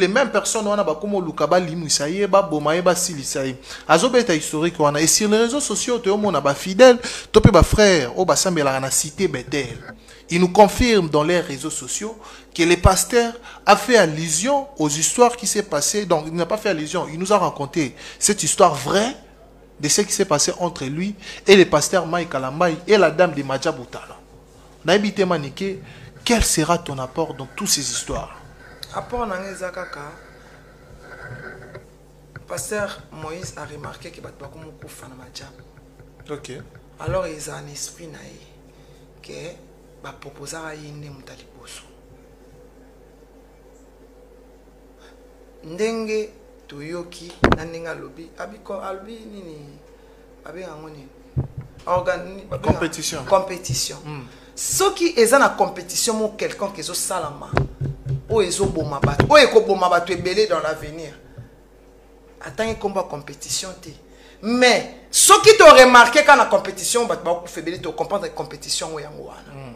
les mêmes personnes wana bakoma oluka balimwisa ye baboma ye basilisa ye. Azobeta historique wana. Et sur les réseaux sociaux toyomona bafidèle to mpe bafrère oyo basambelaka na cité betel il nous confirme dans les réseaux sociaux que le pasteur a fait allusion aux histoires qui s'est passées. Donc il n'a pas fait allusion il nous a raconté cette histoire vraie de ce qui s'est passé entre lui et le pasteur Mike Kalambai et la dame de Madja Boutala. Nayebi te manike, quel sera ton apport dans toutes ces histoires? Apport na ngai eza kaka. Pasteur moïse a remarqué ke bato bakomokufa na majabu Ok. alors eza na esprit na ye ke bapropozaka ye nde moto ya liboso. Ndenge toyoki na ndenge alobi abiko alobi nini? Babenga yango nini? Compétition. compétition. Soki eza na compétition mo quelconque ezosalama oyo ezoboma bato oyo ekoboma bato ebele dans l'avenir. Atangi nkombo ya compétition te. Mais soki toremarke kaka na compétition bato bakokufa ebele tocomprendre compétition yango yango wana.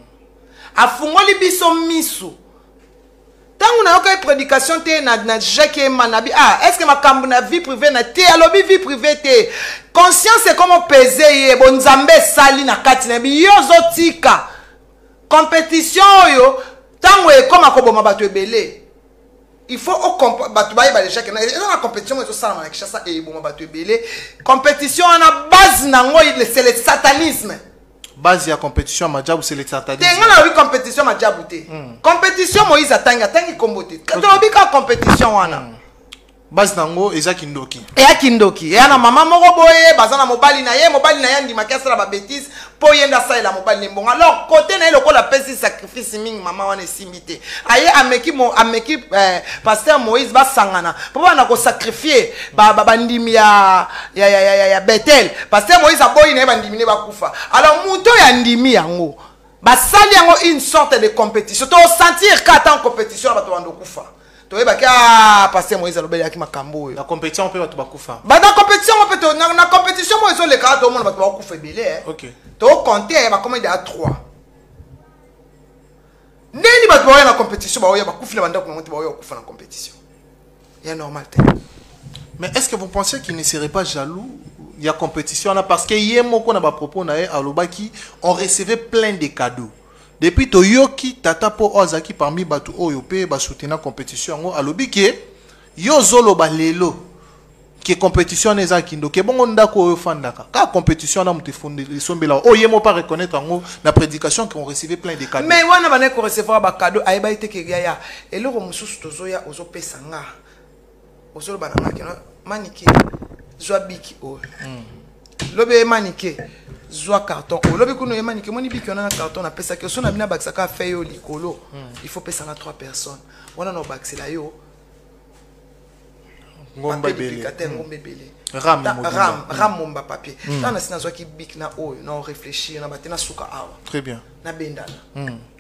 Afungoli biso miso ntango nayokaki prédication te na, na jacke ema nabi ah est ce que makambo na vie privé na te alobi vie privé te? Conscience ekomo pese ye bo nzambe esali na kati na bi yo ozotika. Compétition oyo ntango ekóma koboma bato ebele. Il faut ocomp- bato bayeba déjà ke na- eza na compétition ezosalama na kinshasa eboma bato ebele. Compétition wana base nango c'est le satanisme. Base ya compétition Madjabu c'est le te satanisme. nga nalobi compétition majabu te. Compétition moïse atangi atangi nkombo te. Tolobi kaka compétition wana Base nango eza kindoki. eyaki ndoki eya na mama moko boye baza na mobali na ye. Mobali na ye andimaki asala babétise mpo ye nde asalela mobali na ye mbongo. Alors kote na ye lokola apesi sacrifice mingi mama wana esimbi te. Aye ameki, mo, ameki eh, paster moïse basangana. Mpo bana kosakrifie bandimi ba, ba ya, ya, ya, ya, ya, betel paster moïse aboyi na ye bandimi ne bakufa. Alors moto oyo andimi yango basali yango une sorte de compétition. Tosentir ka ata en compétition na bato banda okufa toyebaki a paster moïse alobelaki makambo oyo La compétition mpe bato bakufa. bana compétition ngo mpe to- na, na compétition mo ezoleka tomona bato bakokufa ebele eh. Ok. tokonte bakoma ide ya 3 ndeni bato baoya na compétition baoya bakufi na bandako nango te baoya kokufa na compétition ya normal te Mais est-ce que vous pensez qu'il ne serait pas jaloux Il y a compétition là? Parce que hier moko na ba propos na ye alobaki on recevait plein de cadeaux. Depuis Toyoki tata po ozaki parmi batu oyo pe ba soutenir compétition yango alobi ke yo zolo ba lelo ke compétition eza kindo. Ke bongo ndako oyo fandaka ka compétition na mutu fonde sombela o yemo pas reconnaître yango na prédication qu'on recevait plein de cadeaux. mais wana bana korecevoir bacado ayeba ye te ke yaya eloko mosusu tozoya ozopesa nga. Ozoloba na ngaki manike zwa biki oyo. Lobi ye manike zwa carton. Oyo lobi kuna ye manike moni biki wana na carton napesaki yo so na bino abakisaka fe yo likolo. Il faut pesanga trois personnes. Wana na obakisela yo. Ngomba papier ebele. duplicateur ngomba ebele Ram momba papier. Ntango nasi nazwaki bik na oyo na orefléchir na bate nasuka awa. Très bien. nabendana bakondi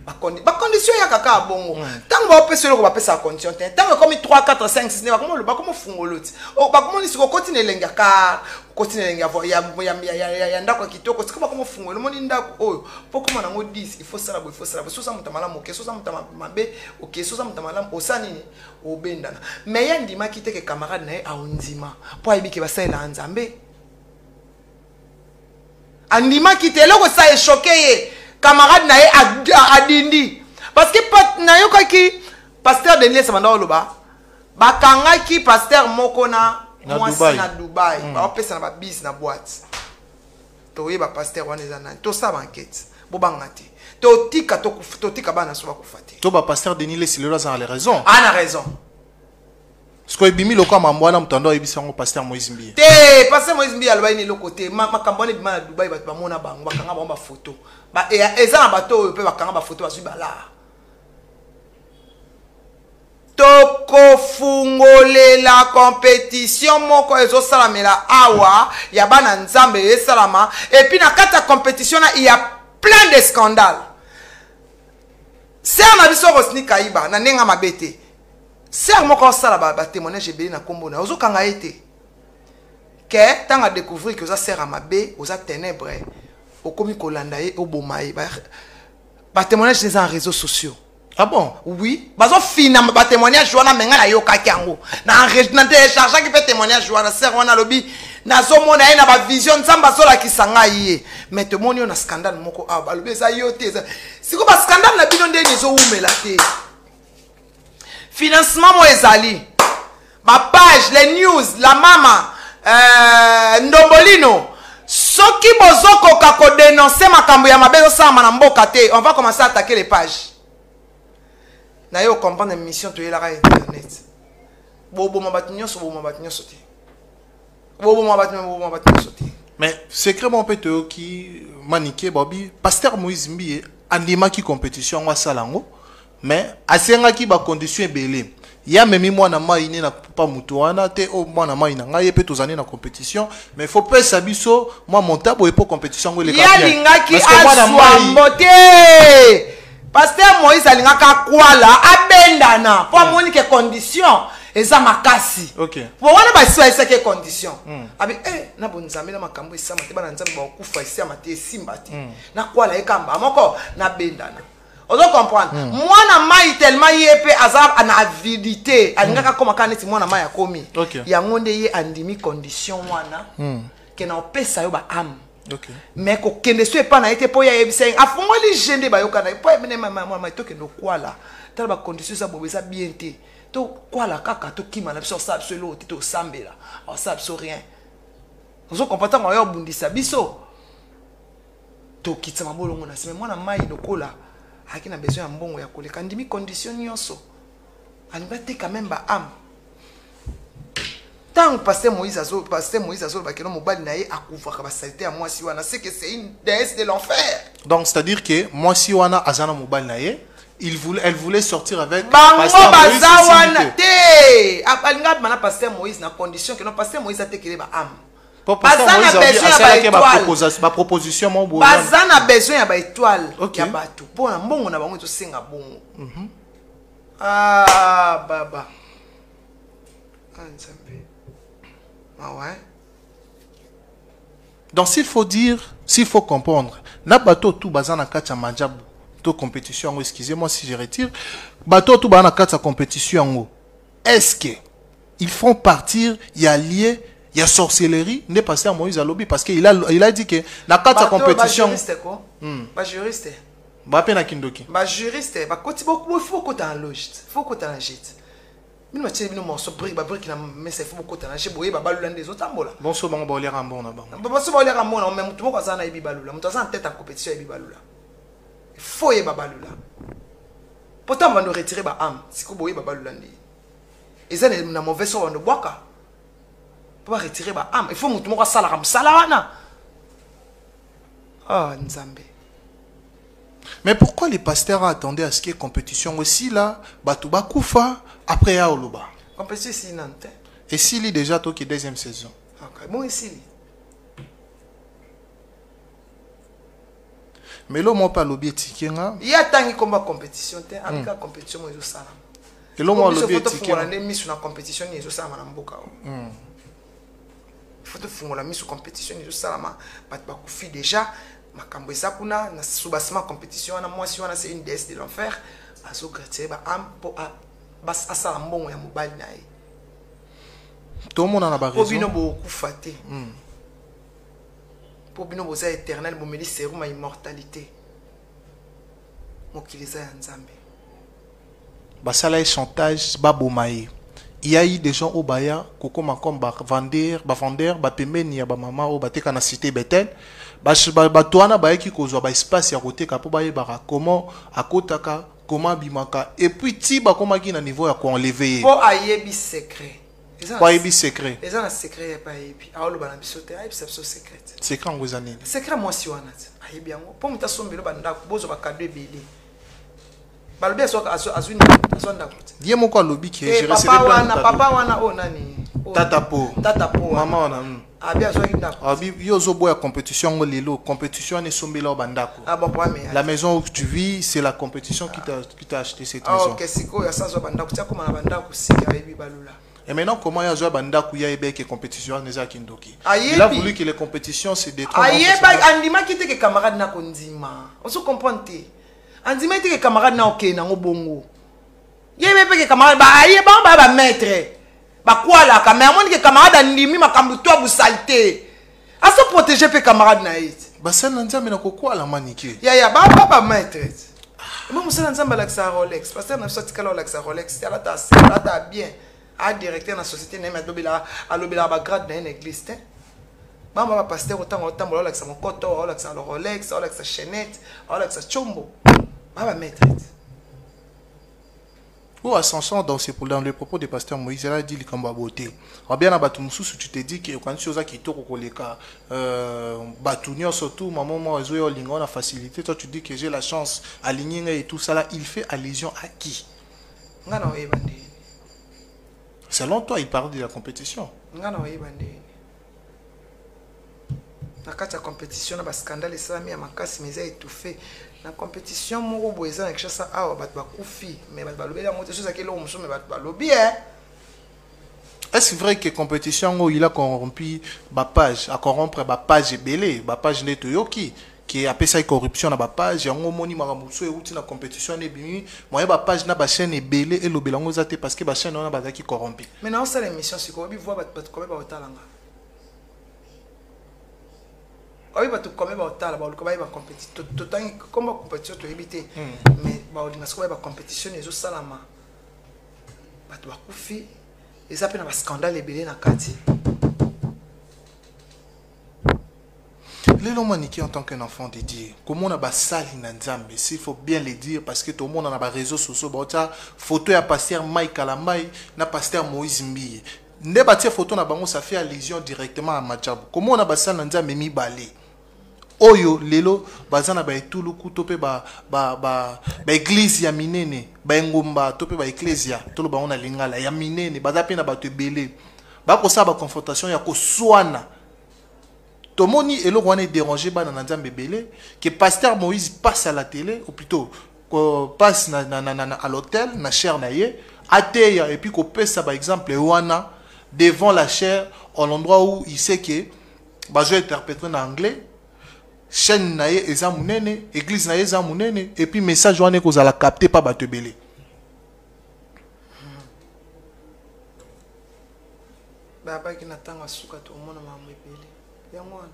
bacondition eyaka kaka bongo. Ntango baopesa eloko bapesaka condition te ntango ekomi 3 4 5 6 bakoma bakoma fungolo ti bakomoni sika okoti na elenge ya kar okoti na elenge ya ya- ya- ya- ya- ya- ya ndako ya kitoko. Sika bakoma fungolo omoni ndako. Oyo mpo koma nango 10 il faut sala boye faut sala boye. Soza moto ya malamu oke soza moto ya ma- mabe oke soza moto ya malamu osa nini? Obendana. Me ye andimaki te ke camarade na ye aondima mpo ayebi ke basalela ya nzambe. Andimaki te eloko sa eshoke ye camarade na ye adindi. Parce que pa- nayokaki paster denies banda oloba bakangaki paster moko na Na mwasi Dubai. na dubai baopesa na babisi na boite toyeba paster wana eza nani? Tosala bankete bobanga te. Totika bana so bakufa te. To ba pasteur Denis Lesilelo a les raisons. ana raison Que ebimi lokola mambo wana moto ando oyebisa yango pasteur Moïse Mbie. te paster moïse mbi alobaki na eloko te? Ma- makambo wana ebima na dubai bato bamona bango bakanga bango bafoto. Ba- e- eza na bato oyo mpe bakanga bafoto bazwi balara tokofungolela compétition moko ezosalamela awa ya bana nzambe esalama. Epuis na kati ya compétition na ya plein de scandale ser na biso rosni kaiba na ndenge mabe te ser moko osala batémoignage ebele na nkombo na ye. Ozokanga ye te. Ke ntango adécouvrir ke oza ser ya mabe oza ténèbre okomi kolanda ye oboma ye. Ba- batémoignage eza na réseaux sociaux. Ah bon? Oui. Bazofina batémoignage wana me ngai nayokaki yango. Na enre- na téléchargeaki mpe témoignage wana. Ser wana alobi nazomona ye na bavision nzambe azolakisa ngai ye. Mais tomoni yo na scandale moko. Awa balobi eza yo te. Eza siko bascandale na bino ndeni ezowumela financement mo ezali. Bapage les news la mama euh, ndombolino. Soki bozokoka kodenonse makambo ya mabe ezosalama na mboka te on va commencer à attaquer les pages. Na ye ocomprendre mission toyelaka internet. Boboma bato nyonso boboma bato nyonso te. Boboma bato boboma te. Mais secret mo mpe toyoki manike babi paster moïse mbie andimaki compétition yango asala mais asengaki bacondition ebele. Ye amemi mwana mai ne na pa moto wana te o mwana mai na ngai ye mpe tozali na compétition. Mais faut pesa biso mwa monta boye mpo compétition yango eleka ye bien. alingaki Parce que mwana azwa mai- mbo te paster moïse alingaki akwala abendana mpo amoni ke condition eza makasi. Po wana basi bayesaki condition. Abi e na bonzambe na makambo esama te bana nzambe bakokufa esiama te esimba te. Nakwala ye kamba moko nabendana ozo comprendre. Mwana mai tellement ye mpe aza na avidité. Alingaki akóma kaka neti mwana mai akomi. Ok. yango nde ye andimi condition wana. Ke na opesa yo baame ok. Me kokende so epai na ye te mpo ye ayebisa ye. Afungoli je nde bayokana ye. Mpo emene mama tokende okwala tala bacondition eza bobe eza bien te. Tokwala kaka tokima na biso osala biso eloko te tosambela osala biso rien. Ozokompa ntango ayo obundisa biso. Tokitisa mabolongo na nsima mwana mai lokola na besoin ya mbongo ya koleka andimi condition nyonso. Alingi ateka meme baame ntango paster moïse paster moïse azolobaki no mobali na ye akufaka basalite ya mwasi wana. C'est que c'est une déesse de l'enfer. Donc c'est à dire que mwasi wana aza na mobali na ye il voulait, elle voulait sortir avec bango Moïse baza esili wana te. te A- alingi abima na paster moïse na condition ke no paster moïse atekele baame baza na besoin ya baétoile baza na besoin ya baétoile Ok. ya bato. Mpo na mbongo na bango ezosenga bongo. Ah baba. Ah nzambe. Mawa eh? donc s'il faut dire s'il faut comprendre na bato tout baza na kati ya manjabu to compétition yango excusez moi si je retire bato tout baza na kati ya compétition yango est-ce que ils font partir ya lié ya sorcellerie nde paster moïse alobi parce que il a, il a dit que na kati ya compétition bajuriste ko bajuriste bape na kindoki. Bajuriste bakoti fo okota na loge fo okota na jete bino batie bino morso brique babrique na mesa fo bokota na je boyeba balula nde ezotambola bonso bango baoliaka mbongo na bango baso baoliaka mona me motu moko aza nayebi balula moto aza na tete ya compétition ayebi balula fo oyeba balula pourtant bando retire baame siko boyeba balula nde eza na- na mauvais so bando bwaka mpo baretire baame il faut motu moko asalaka mosala wana ah nzambe. Mais pourquoi les pasteurs attendaient à ce que compétition aussi là? Bato bakufa après ya oloba. Compétition esili nanu te esili déjà toki deuxième saison? Ok, bon esili mais lo moko mpe alobi etiki nga ye atangi komba compétition te amika compétition ezosalama moko alobi nde miso na compétition nini ezosalama na mboka o fo tofungola miso compétition ezosalama bato bakufi déjà makambo eza kuna na soubassement compétition wana mwasi wana c'est une déesse de l'enfer. Azogratire baame mpo asala mbongo ya mobali na ye. Tomonana mpo bino baraison bokufa te mpo bino boza éternel bomeli serum ya immortalité. Mokili eza ya nzambe. Basala ye chantage baboma ye il y a eu des gens oyo baya kokóma comme bavendeur bavendeur bapembeni ya bamama oyo bateka na cité betel Bas- ba- bato wana bayaki kozwa baespace ya koteka mpo bayebaka comment akotaka comment abimaka et puis ti bakomaki na niveau ya koenleve ye mpo ayebi secret. Eza na- po ayebi secret. eza na secret ye mpe ayebi aoloba na biso te ayebisa biso secret. Secret yango eza nini secret mwasi wana te ayebi yango. Mpo moto asombelo bandako bozwa bakado ebele balobi azwa azwa- azwi azwa ndako te ye moko alobi ke papa wana papa wana oyo nani? Oyo- tata po. Tata po mama wana abi azwaki ndako abi yo ozoboya compétition yango lelo. Compétition wana esombela yo bandako. Ah, la maison où tu vis c'est la compétition qui t'a qui t'a acheté cette Ah, maison. ok sikoyo asazwa bandako? Tia koma na bandako sika ayebi balula Et maintenant, comment il y a joué Bandaku, il y a des compétitions, il y a Kindoki. Il a voulu que les compétitions se détrônent. ayeba andimaki te ke camarade na kondima ozo comprendre te andima ete ke camarade na okende nango bongo. Ye be mpe ke camarade baye bango baya bamaître bakwalaka mais amoni ke camarade andimi makambo to abusali te. Aso protege mpe camarade na ye. Te basali na nzambe na kokwala manike. Yaya baba bamaître ema mosala nzambe alakisaka rolex. Paster na biso atikala olakisa rolex. Te alata ase alata bien. Adirecteur na société na ye me alobelaka alobelaka bagrade na ye na église te. Bamba bapaster otango otambola olakisa mokoto olakisa rolex olakisa chenette olakisa chombo ba bamaître te oyo ascension dans, dans les propos de pasteur moïse dit likambo ya beauté. Wabia na bato mosusu tu te dis ke okanisi oza kitoko koleka bato nyonso tu mama moko ezoya olinga o na facilité. Toi tu dis que j'ai la chance alingi ngai et tout ça là il fait allusion à qui? Nga na oyeba ndeni selon toi il parle de la compétition. Nga na oyeba ndeni na kati ya compétition na bascandale esalami ya makasi mais eza étouffe na compétition moko boye eza na kinshasa awa bato bakufi. Mais bato balobeli yango te so ezalaki eloko mosusu mais bato balobi e est-ce vrai que compétition yango il a corrompu bapage acorrompre bapage ebele bapage nde toyoki ke apesaki corruption na bapage yango omoni makambo mosusu euti na compétition wana ebimi moye bapage na bachaîne ebele elobela yango eza te parce que bachaîne wana bazalaki corrompu mais naosala émission sikoyo obi voi bato kome baotalanga oyebi bato kome baotala baoluka bayeba compétition totangi komba compétition toyebi te mais baolinga siko bayeba compétition ezosalama. Bato bakufi eza mpe na bascandale ebele na kati. Lelo maniki en tant qu'un enfant de dieu komona basali na nzambe s'il faut bien le dire parce que tomona na baréseau sociaux baotia photo ya paster mai na paster moïse mbiye. Nde batie photo na bango ça fait allusion directement à majabu komona basali na nzambe mibale oyo lelo baza na baetuluku to mpe baeglize ba, ba, baeglize ya minene baengumba to mpe baeklezia toloba bango na lingala ya minene baza mpe na bato ebele. Bakosala baconfrontation ya koswana. Tomoni eloko wana edérange bana na nzambe ebele ke paster moïse passe à la télé ou plutôt passe na, na, na, na, à l'hôtel na chaire na ye ateya et puis kopesa baexemple wana devant la chaire en endroit où il sait que bazo interpréter na anglais chaîne na ye eza monene église na ye eza monene et puis message wana ekozala capté pa bato ebele. Bayabaki na ntango asuka tomona makambo ebele. Yango wana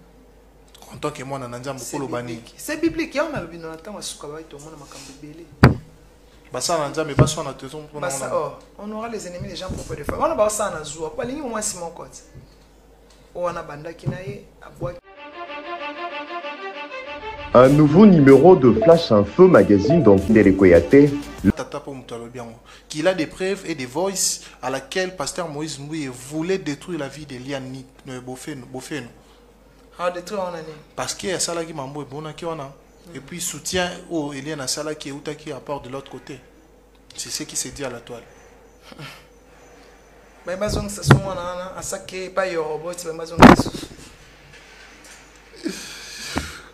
en tant que mwana na nzambe okoloba nini? c'est biblique. Yango nalobi na ntango asuka bayaki tomona makambo ebele. Basala na nzambe baswana oh, on aura les ennemis des gens propres de femmes wana baosala na zuwa po alingi mwasi moko te oyo wana bandaki na ye abwaki Un nouveau numéro de Flash Info Magazine dans Ndele Koyate, tata qu'il a des preuves et des voices à laquelle pasteur moïse mbouye voulait détruire la vie d'elian Ni- euh, bofeno bofeno. Aodétruire wana nini parce que asalaki mambo ebonaki wana et puis soutien oyo elian asalaki eutaki rapport de l'autre côté. C'est ce qui se dit à la toile. Baye bazongisa so mwana wana asaki epai ya roboti baye bazongisa susu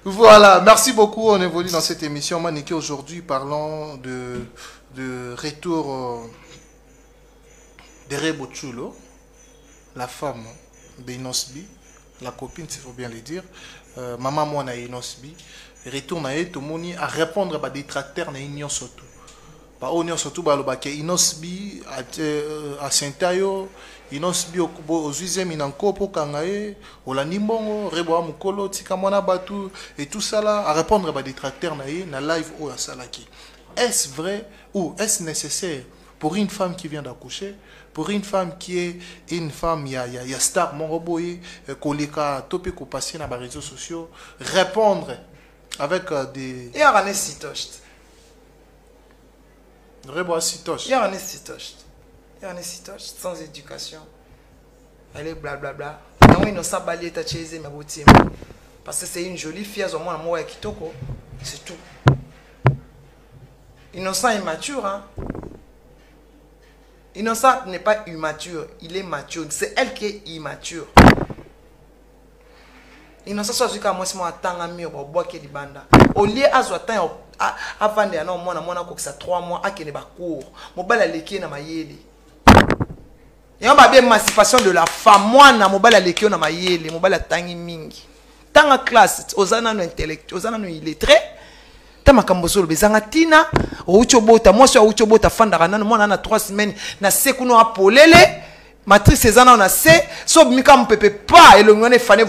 Voilà, merci beaucoup. On évolue dans cette émission. Maniké, aujourd'hui, parlons de, retour euh, de Rebo Chulo, la femme de Inosbi, la copine, s'il faut bien le dire. Euh, maman, moi, na Inosbi. Retour à répondre à des détracteurs na Union surtout. Ba Union surtout, ba loba ke Inosbi, euh, à Saint-Ayo, inosbi ozwi mina nkopo kanga ye olandi mbongo rebo ya mokolo tika mwana bato et tout ça là à répondre badétracteur na ye na live oyo asalaki est-ce vrai ou est-ce nécessaire pour une femme qui vient d'accoucher pour une femme qui est une femme ya, ya, ya star moko boye eh, koleka to mpe na sociaux répondre avec euh, des yaka ne sitoche te rebo asitoche yaka ne sitoche yaka ne sitoche sans éducation. Elle est blablabla. Yango innocent bali eta tie ezemi ya botima parce que c'est une jolie fille mwana moko ya kitoko. C'est tout. Innocent immature hein? innocent n'est pas immature il est mature. C'est elle qui est immature. Innocent so azwi kaka mwasi moko atanga mur babwaki libanda. Olie azwa temps ya a- avandela na omwana mwana akokisa 3 mois akende bacour mobali aleki ye na mayele yango babe émancipation de la femme. Mwana mobali aleki yo na mayele mobali atangi mingi. Ntanga classe oza nano intellect oza nano illettré. Ta makambo ozoloba ezanga ntina outi obota mwasi oyo auti obota afandaka nano mwana na 3 semaine na se kuna apolele. Matrice eza nao na se. So obimika mopepe pa elongi wana efane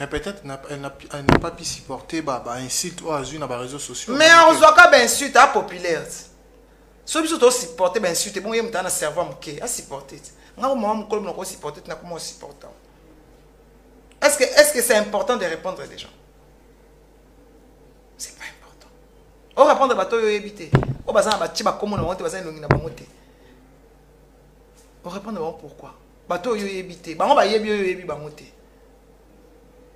Mais peut-être elle n'a pas pu supporter bah, bah, insulte ou azui dans les réseaux sociaux. mais ozwaka bainsulte apopulaire ti so biso tosupporte bainsulte bongo ye moto ana cerveau moke asupporte ti ngango mama mokolo mona kosupporte ti nakoma osupporta est-ce que est-ce que c'est important de répondre les gens? C'est pas important. Orépondre bato oyo oyebi te oyo baza na batie bakomo na bango te baza elongi na bango te orépondre bango pourquoi? Bato oyo oyebi te bango bayebi oyo oyebi bango te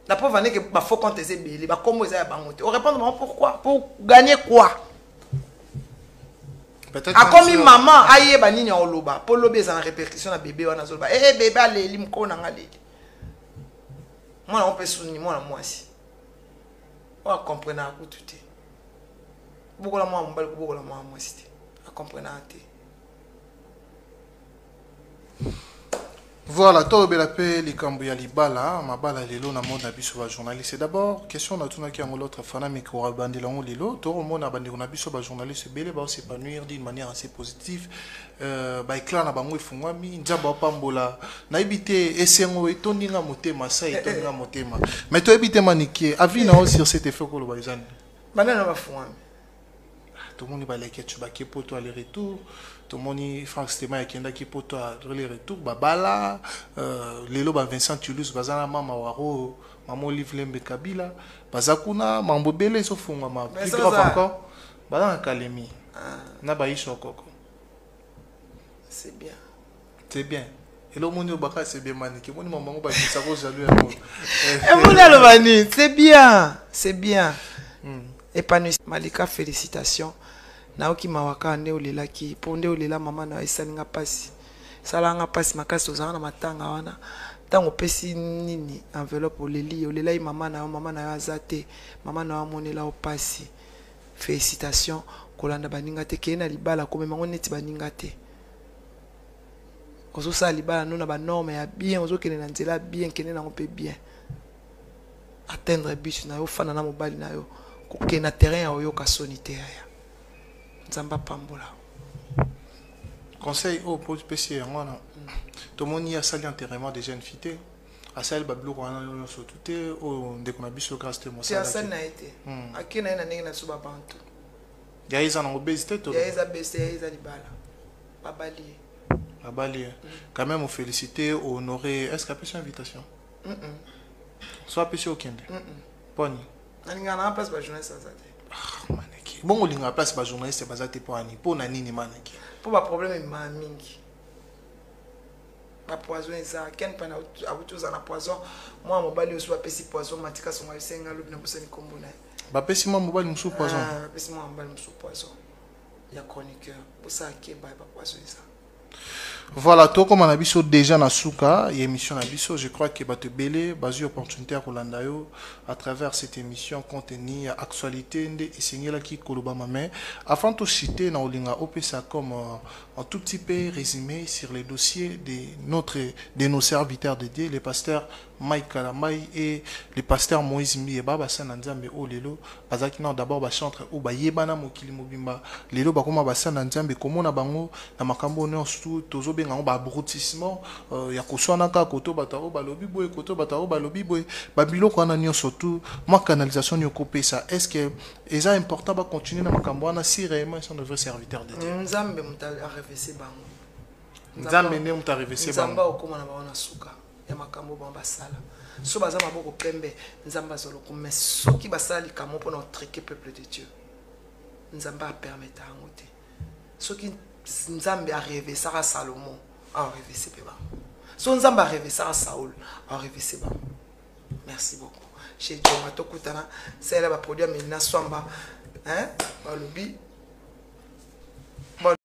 la preuve ane ke bafaux compte eza ebele bakombo eza ya bango te orépondre bango pourquoi? Pour gagner quoi? Peut-être akomi même ça- mama ayeba nini ya oloba. Mpo lobi eza na répercussion na bebe wana azoloba e bebe aleli mokolo nanga aleli mwana ngo mpe suni mwana mwasi oyo akomprenaka kutu te bokola mwana mobali kobokola mwana mwasi te akomprenaka te Voilà, tolobela mpe likambo ya libala mabala lelo na mode na biso bajournaliste d'abord question natunaki yango l'autre fana mikro abandela yango lelo. Tokomona bandeko na biso bajournaliste ebele baosépanouir d'une manière assez positive. Euh, baéclat na bango efungwami nzambe apambola. Nayebi te esengo etondinga motema sa etondinga motema. Mais toyebi te manike avis na yo sur cet effet koloba eza tomoni baleketu bake poto aller retour tomoni frank stema akendaki poto aller retour babala euh, lelo ba vincent toulouse baza na mama waro mama olive lembe kabila. Baza kuna mambo ebele ezofungwama Mais plus ça, grave encore? Kalemi. Na baisha koko c'est bien. C'est bien. Elo omoni oyo baka c'est bien jalu yango emoni aloba nini c'est bien. C'est bien épanouis malika félicitation nayoki mawaka nde olelaki. Mpo nde olela mama na esalinga mpasi. Esalanga mpasi makasi ozalaka na matanga wana. Ntango opesi nini enveloppe oleli? Olelai mama na mama na yo aza te. Mama na yo amonela yo mpasi. Félicitation kolanda baninga te. Keye na libala komemango neti baninga te. Ozosala libala no na banorme ya bien ozokende na nzela bien kende nango mpe bien. Atteindre but na yo ofanda na mobali na yo kokende na terrain ya oyoka soni te yaya nzambe apambola conseil oyo po pesi yango wana tomoni asali enterrement des jeunes filles te asali babiloko wana nyonso tu te oyo ndeko na biso kasi te ti asali na ye te akei na ye na ndenge na biso babantu ya eza nango bezi te ya eza bese ya eza libala babali ye abali ye quand même ofélicité honoré est ce que apesi invitation so apesi okende poni nalingaka na mpasi bajournaliste aza te. Maneke. Bongo olinga place bajournaliste baza te mpo ani? Mpo na nini maneke? Mpo baproblème emaa mingi. Bapoison eza. Ken mpana awuti oza na poison. Mwana mobali oso bapesi poison matika songa esenga alobi na bosani nkombo na ye. Bapesi mwa mobali mosusu poison? Ah, bapesi mwana mobali mosusu poison. Ya chroniqueur. Bosala keba ya bapoison eza voilà tokóma na biso déjà na suka ya émission na biso je crois que bato ebele opportunité ya kolanda yo à travers cette émission contenu ya actualité nde esengelaki kolobama mais avant tocite na olinga opesa comme euh, un tout petit peu résumé sur les dossiers de notre de nos serviteurs de Dieu les pasteurs Mike Kalamai et le pasteur Moïse Miyeba basa na nzambe oyo lelo bazalaki nao d'abord bachantre oyo bayebana mokili mobimba. Lelo bakóma basa na nzambe komona bango na makambo oyo nyonso tozobenga yango baabrutissement euh, ya koswana kaka koto bato oyo balobi boye koto bato oyo balobi boye babiloko wana nyonso tu mwa canalisation nini okopesa est ce que eza important bacontinue na makambo wana si réellement ils sont de vrais serviteurs de Dieu? Nzambe moto arevese bango. Nzambe nde moto arevese bango. akokóma na bango na suka ya makambo bango so pembe nzambe azoloko mais soki basala likambo mpona otrike peuple de dieu nzambe apermeta yango te. Soki nzambe salomo bango. So nzambe arevesaka saul aorevese bango. Merci beaucoup. Chez jonga tokutana salela baproduit ya melina swamba hein?